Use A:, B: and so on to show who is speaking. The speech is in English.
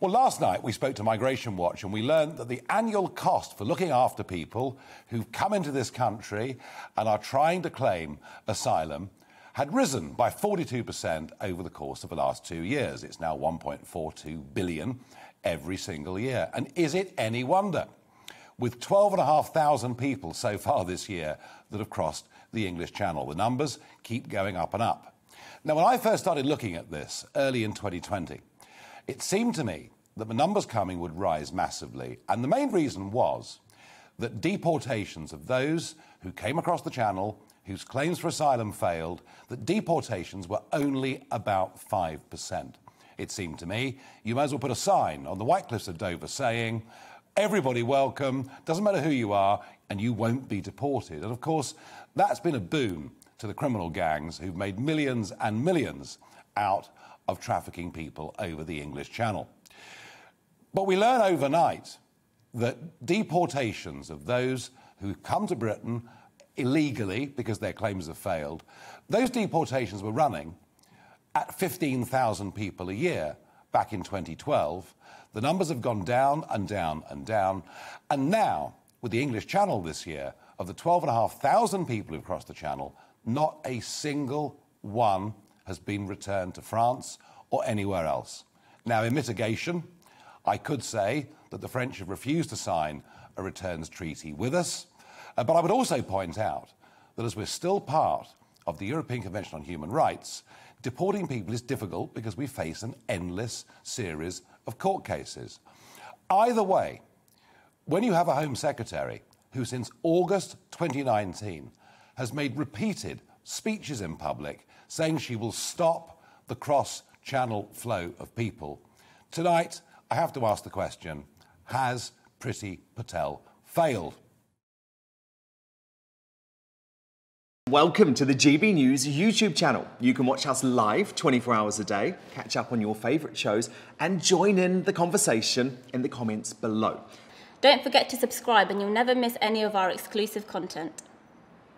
A: Well, last night we spoke to Migration Watch and we learned that the annual cost for looking after people who've come into this country and are trying to claim asylum had risen by 42% over the course of the last two years. It's now 1.42 billion every single year. And is it any wonder? With 12,500 people so far this year that have crossed the English Channel, the numbers keep going up and up. Now, when I first started looking at this early in 2020, it seemed to me that the numbers coming would rise massively. And the main reason was that deportations of those who came across the channel, whose claims for asylum failed, that deportations were only about 5%. It seemed to me you might as well put a sign on the White Cliffs of Dover saying, everybody welcome, doesn't matter who you are, and you won't be deported. And of course, that's been a boon to the criminal gangs who've made millions and millions out of trafficking people over the English Channel. But we learn overnight that deportations of those who come to Britain illegally because their claims have failed, those deportations were running at 15,000 people a year back in 2012. The numbers have gone down and down and down. And now, with the English Channel this year, of the 12,500 people who've crossed the Channel, not a single one has been returned to France or anywhere else. Now, in mitigation, I could say that the French have refused to sign a returns treaty with us, uh, but I would also point out that as we're still part of the European Convention on Human Rights, deporting people is difficult because we face an endless series of court cases. Either way, when you have a Home Secretary who, since August 2019, has made repeated speeches in public saying she will stop the cross channel flow of people. Tonight, I have to ask the question Has Priti Patel failed?
B: Welcome to the GB News YouTube channel. You can watch us live 24 hours a day, catch up on your favourite shows, and join in the conversation in the comments below.
C: Don't forget to subscribe and you'll never miss any of our exclusive content.